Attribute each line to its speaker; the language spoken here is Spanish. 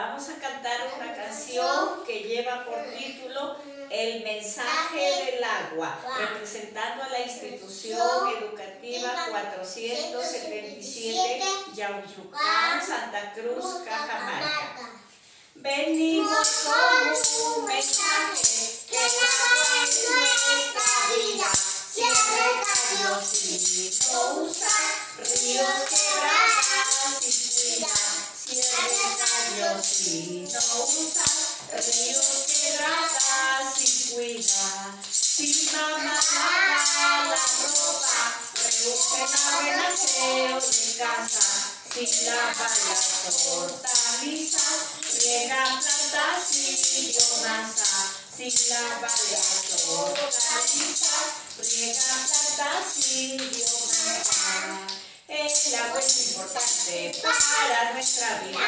Speaker 1: Vamos a cantar una canción que lleva por título El mensaje del agua, representando a la institución educativa 477 Yauyucán, Santa Cruz, Cajamarca. Venimos con un mensaje. Y no usar ríos quebradas y cuidar. Si mamá lava la ropa, rebusque la aseo de casa. Si lava las hortalizas, riega plantas y biomasa. Si lava las hortalizas, riega plantas y biomasa. El agua es importante para nuestra vida.